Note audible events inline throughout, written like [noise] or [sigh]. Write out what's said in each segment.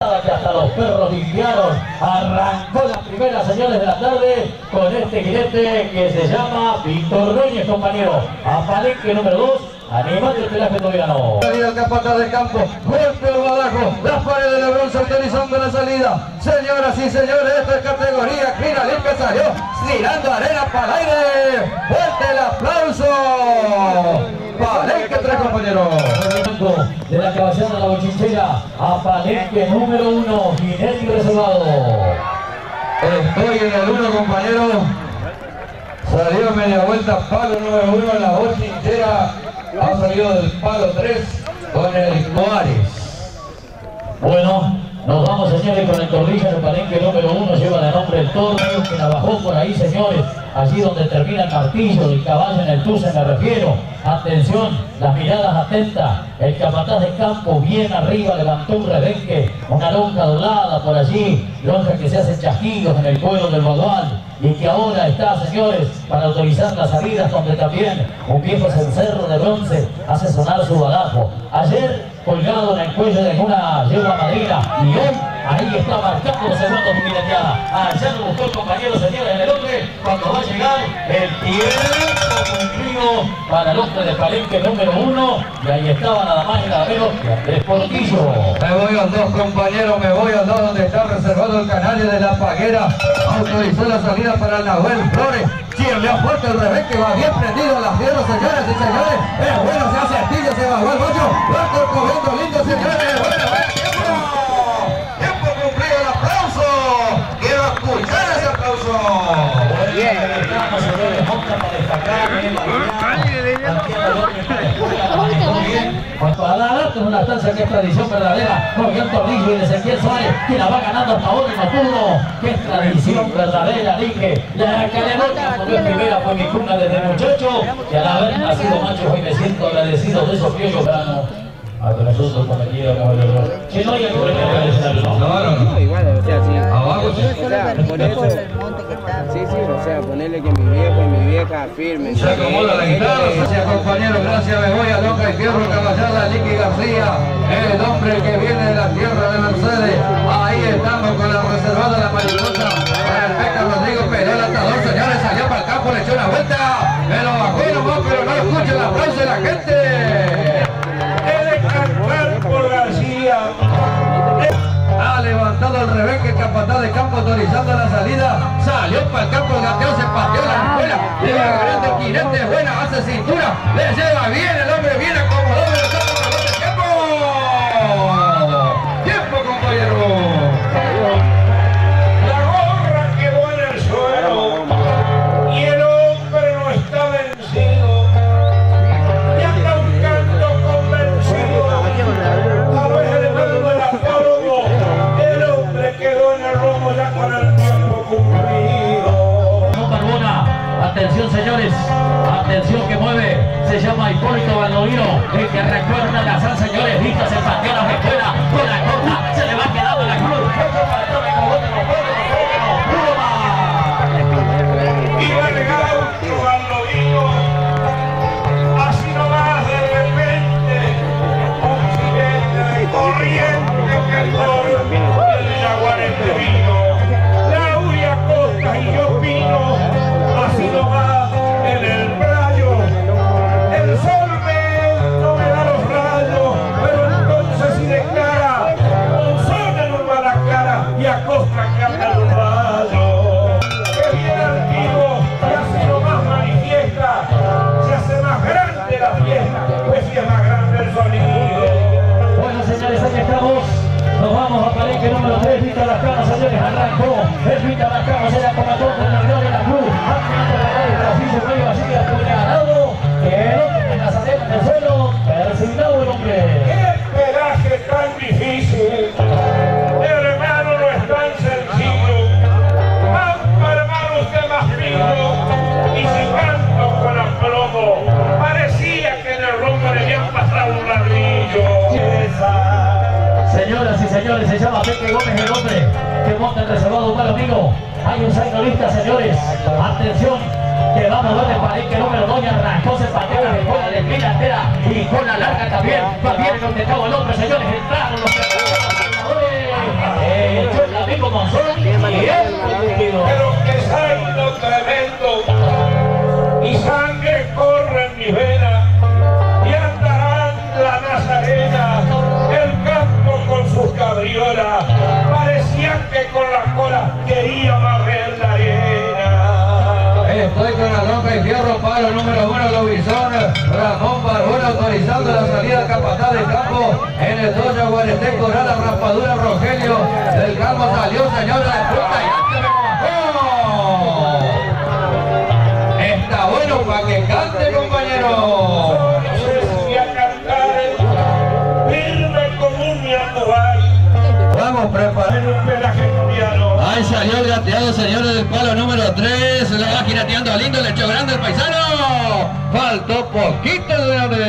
que hasta los perros limpiaron. Arrancó las primeras señales de la tarde con este jinete que se llama Víctor Núñez, compañero. A Palenque número 2, animante el pelaje tobiano. Salida el capataz de campo, golpe al badajo, las paredes de bronce autorizando la salida. Señoras y señores, esta es categoría, Crina limpia salió, tirando arena para el aire. Fuerte el aplauso. Palenque tres compañeros. De la caballada de la bochinchera a Palenque número 1, jinete reservado. Estoy en el 1 compañero. Salió media vuelta, palo número 1 en la bochinchera. Ha salido del palo 3 con el Coares. Bueno, nos vamos señores con el torrillo el palenque número uno, lleva de nombre el toro que la bajó por ahí señores, allí donde termina el martillo del caballo en el tuce me refiero. Atención, las miradas atentas, el capataz de campo bien arriba levantó un rebenque, una lonja doblada por allí, lonja que se hace chasquidos en el cuero del bagual y que ahora está, señores, para autorizar las salidas donde también un viejo cencerro de bronce hace sonar su badajo. Ayer colgado en el cuello de una yegua madrina ahí marcando los segundos de mileteada. Allá lo buscó el compañero, señores, en el hombre, cuando va a llegar el tiempo cumplido para el hombre de Palenque número uno y ahí estaba nada más y nada menos Andrés Portillo. Me voy al dos compañeros, me voy al dos donde está reservado el canario de la paguera. Autorizó la salida para el Nahuel Flores. Chirleó fuerte el revés que va bien prendido a las piernas, señores y señores. Es bueno, se hace astilla, se bajó el bocho. Va corriendo lindo, señores. Para darte una estancia que es tradición verdadera, con Guión Torrillo y de Ezequiel Suárez, que la va ganando hasta ahora y no pudo, que es tradición verdadera, dije, la calenota cuando es primera fue mi cuna desde muchacho, y al haber nacido macho hoy me siento agradecido de esos criollos granos. A que nosotros cometíamos el error. Que no haya que agradecerlo. No, no, no. No, igual, o sea, sí. Abajo, sí. Sí, sí, o sea, ponerle que mi viejo y mi vieja firmen. Se acomoda la guitarra. Gracias compañeros, gracias Begoya, Loca y Fierro Caballada, Licky García, el hombre que viene de la tierra de Mercedes. Ahí estamos con la reservada la el Beca Rodrigo Perón, el atador, señores, salió para el campo, le echó una vuelta. Capataz de campo autorizando la salida. Salió para el campo, el gateo se pateó la escuela. Le va ganando el jinete, buena, hace cintura. Le lleva bien, el Atención señores, atención que mueve, se llama Hipólito Baldovino, el que recuerda la sal señores, vistas el patio la escuela, con la corta, se le va quedando la señores, se llama Peque Gómez el hombre que monta el reservado mal amigo. Hay un sainolista, señores. Atención, que vamos a mover el palenque número 2 y arrancó se patera que con la entera y con la larga también. Va donde contestado el hombre, señores. Entraron los hecho el amigo Monzón y el. Pero que salgo tremendo y sangre corre en mi. Número uno, Lobizón, Ramón Barbón autorizando la salida capataz de campo. En el dojo Guareté Coral, la raspadura Rogelio del campo. Salió señor de la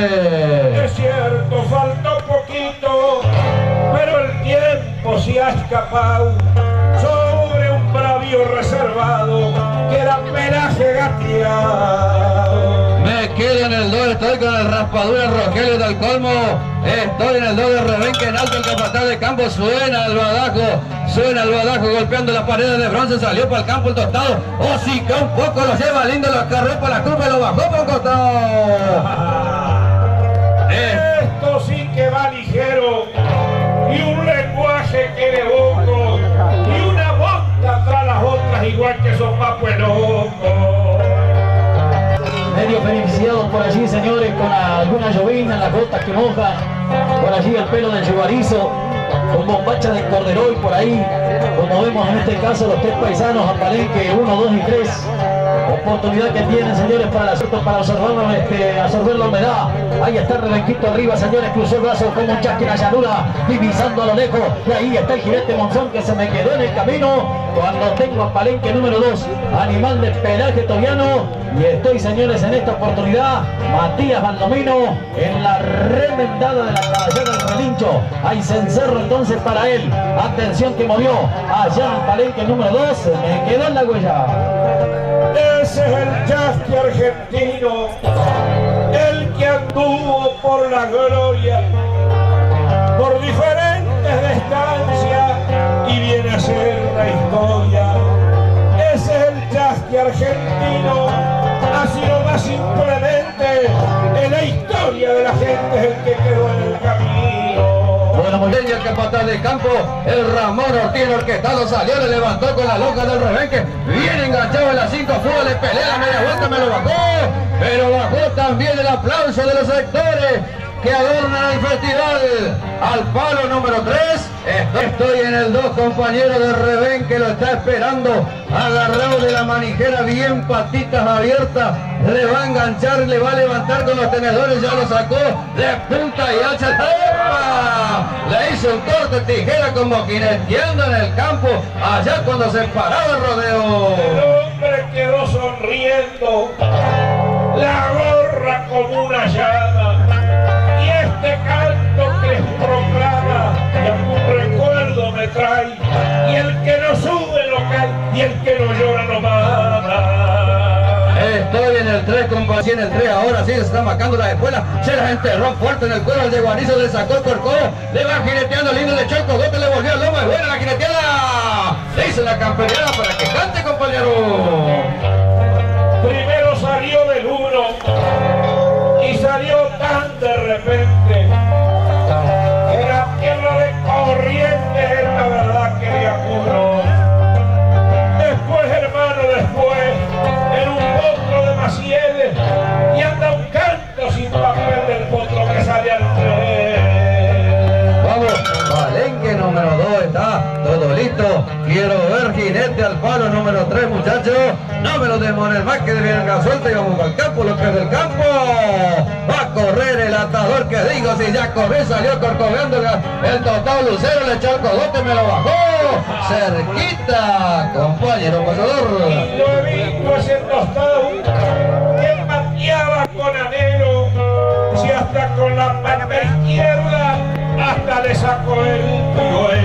Es cierto, faltó poquito, pero el tiempo se ha escapado sobre un bravío reservado que era pelaje gateado. Me quedo en el 2, estoy con el raspadura Rogelio del Colmo. Estoy en el 2 de Rebenque en alto el capataz de campo. Suena el badajo, suena el badajo golpeando las paredes de bronce. Salió para el campo el tostado. Oh, sí, que un poco lo lleva lindo, lo acarreó para la curva y lo bajó por un costado. [laughs] Que va ligero y un lenguaje que le boco y una boca tras las otras igual que esos papos loco. Medio beneficiados por allí, señores, con alguna llovina las gotas que mojan. Por allí el pelo del chubarizo, con bombacha de corderoy por ahí. Como vemos en este caso los tres paisanos a Palenque 1, 2 y 3. Oportunidad que tienen, señores, para, para absorber, este, absorber la humedad. Ahí está el arriba, señores, cruzó el brazo como un chasque en la llanura, divisando a lo lejos. Y ahí está el jinete Monzón que se me quedó en el camino. Cuando tengo a Palenque número 2, animal de pelaje toriano. Y estoy, señores, en esta oportunidad, Matías Baldomino en la remendada de la caballera del relincho. Hay cencerro entonces para él. Atención que movió allá en Palenque número 2. Me quedó en la huella. Ese es el chasqui argentino, el que anduvo por la gloria, por diferentes distancias y viene a ser la historia. Ese es el chasqui argentino, así lo más simplemente en la historia de la gente es el que quedó en el camino. Y el capataz de campo, el Ramón Ortiz orquestado salió, le levantó con la loca del Rebenque, bien enganchado en las cinco fugas, le pelea la media vuelta, me lo bajó, pero bajó también el aplauso de los sectores que adornan el festival. Al palo número 3, estoy en el 2, compañero de Rebenque, lo está esperando, agarrado de la manijera, bien patitas abiertas, le va a enganchar, le va a levantar con los tenedores, ya lo sacó, de punta y alza, ¡Epa! Le hizo un corte tijera como jineteando en el campo, allá cuando se paraba el rodeo. El hombre quedó sonriendo, la gorra como una llama, y este canto que proclama, y algún recuerdo me trae, y el que no sube no cae, y el que no llora no mama. Estoy en el 3, compañero, en el 3 ahora sí se está marcando la escuela, se las enterró fuerte en el cuero al de Guanizo, le sacó el corcovo, le va jineteando lindo, le echó el cogote, le volvió al lomo, es buena la jineteada, le la campeonada para que cante compañero. Quiero ver jinete al palo número 3, muchachos. No me lo demoren más que de bien suelta y vamos al campo, lo que es del campo. Va a correr el atador que digo, si ya corrió, salió corcoveando el total lucero, le echó el cogote, me lo bajó. Cerquita, compañero pasador. Y lo visto ese tostado con anhelo, si hasta con la pata izquierda hasta le sacó el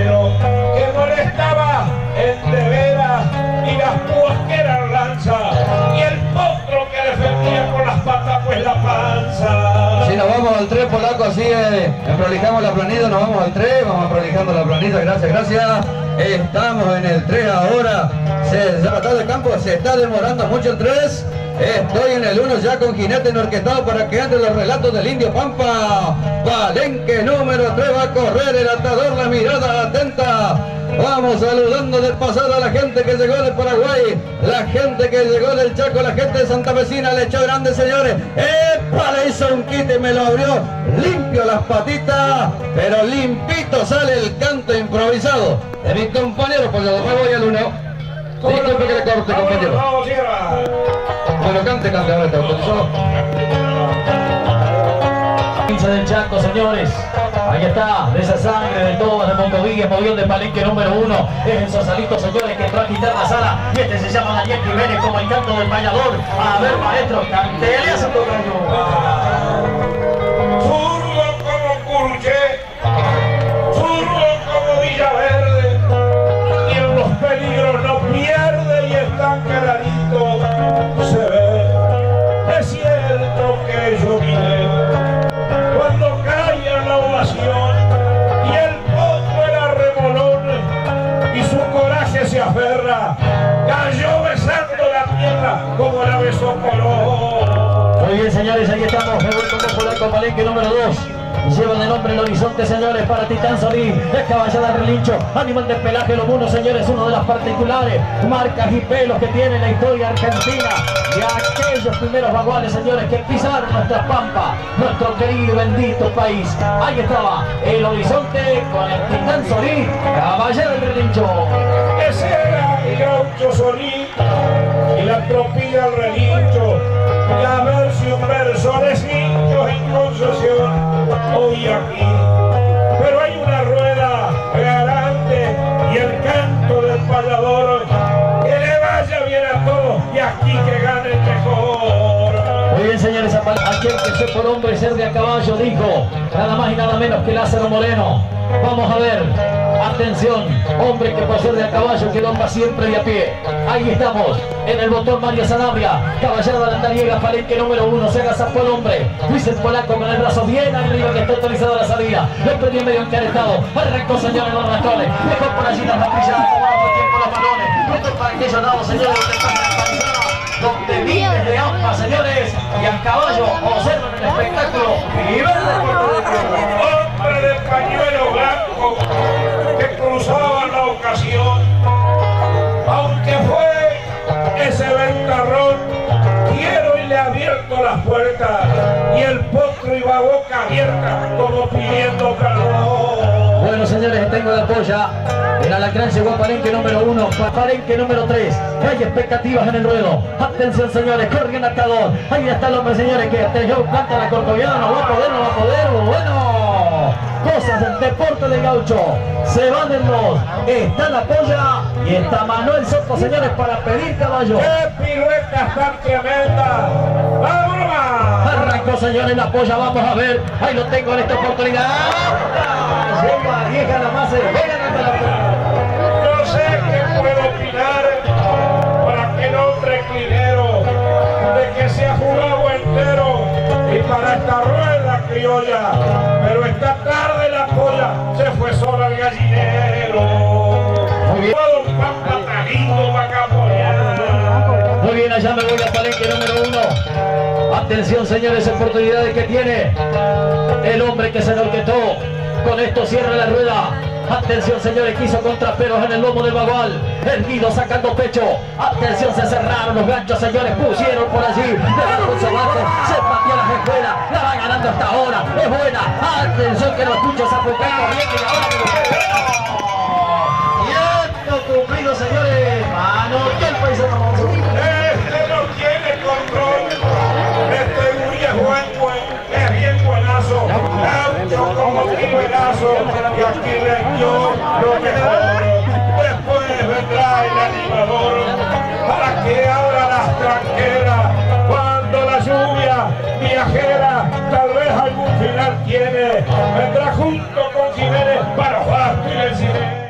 Si nos vamos al 3, polaco, así eh, prolijamos la planilla, nos vamos al 3, vamos prolijando la planilla, gracias, gracias. Estamos en el 3 ahora, se, se va a de campo, se está demorando mucho el 3. Estoy en el 1 ya con jinete enorquestado para que ande los relatos del indio Pampa. Palenque número 3 va a correr el atador, la mirada atenta. Vamos saludando del pasado a la gente que llegó del Paraguay, la gente que llegó del Chaco, la gente de Santa Vecina, le echó grande señores. ¡Epa! Le hizo un quite y me lo abrió. Limpio las patitas, pero limpito sale el canto improvisado de mi compañero, pues yo me voy al uno. Disculpe que le corte, compañero. Bueno, cante, cante, ahora está autorizado. Del Chaco, señores. Ahí está, de esa sangre de todas de Moncovilla, movión de Palenque número uno. Es el Sosalito, señores, que entró a quitar la sala. Y este se llama Daniel Jiménez como el canto del payador. A ver, maestro, cantele a tocayo. Muy bien, señores, ahí estamos. Me voy con Popular con Palenque número 2. Lleva de nombre el horizonte, señores, para Titán Solís. Caballada relincho. Animal de pelaje lomuno, señores, uno de las particulares marcas y pelos que tiene la historia argentina. Y aquellos primeros vaguales, señores, que pisaron nuestra pampa, nuestro querido y bendito país. Ahí estaba el horizonte con el Titán Solís, caballero del relincho. Ese era el gaucho Solís y la tropilla al relincho, la versión versones hinchos en concesión, hoy aquí. Pero hay una rueda galante y el canto del payador, que le vaya bien a todos y aquí que gane el mejor. Muy bien, señores, aquel que se por hombre ser de a caballo dijo, nada más y nada menos que Lázaro Moreno. Vamos a ver, atención, hombre que ser de a caballo quedó más siempre de a pie. Ahí estamos, en el botón María Sanabria, caballero de Andariega, palenque número uno, se agazapó el hombre. Luis el Polaco con el brazo bien arriba que está autorizado la salida. Lo perdió medio encarestado, arrancó señores los rastones, dejó por allí las patrilladas, tomando tiempo los balones. Esto es para aquellos lados, señores, donde miles de ampas, señores, y a caballo observan el espectáculo hombre de pañuelo blanco polla. El alacrán llegó a Palenque número uno, pa- Palenque número tres. Hay expectativas en el ruedo. Atención, señores, corre el atador. Ahí está el hombre, señores, que atención, planta la corcoviana. No va a poder, no va a poder. Bueno, cosas del deporte de gaucho. Se van en dos. Está la polla y está Manuel Soto, señores, para pedir caballo. ¡Qué piruetas tan tremendas! Señores, la polla. Vamos a ver. Ahí lo tengo en esta oportunidad. Llega vieja la más. No sé qué puedo opinar para aquel hombre clinero de que se ha jugado entero y para esta rueda criolla, pero esta tarde la polla se fue sola al gallinero. Muy bien. Muy bien, allá me voy al palenque número uno. Atención, señores, oportunidades que tiene el hombre que se enorquetó. Con esto cierra la rueda. Atención, señores, quiso contraperos en el lomo del bagual. Erguido sacando pecho. Atención, se cerraron los ganchos, señores. Pusieron por allí. Dejaron su abajo. Se pateó las escuelas. La van ganando hasta ahora. Es buena. Atención, que los puchos apuntando bien. nivelazo y aquí rindió lo mejor. Después vendrá el animador para que abra las tranqueras cuando la lluvia viajera tal vez algún final tiene. Vendrá junto con Jiménez para Juan y el cine.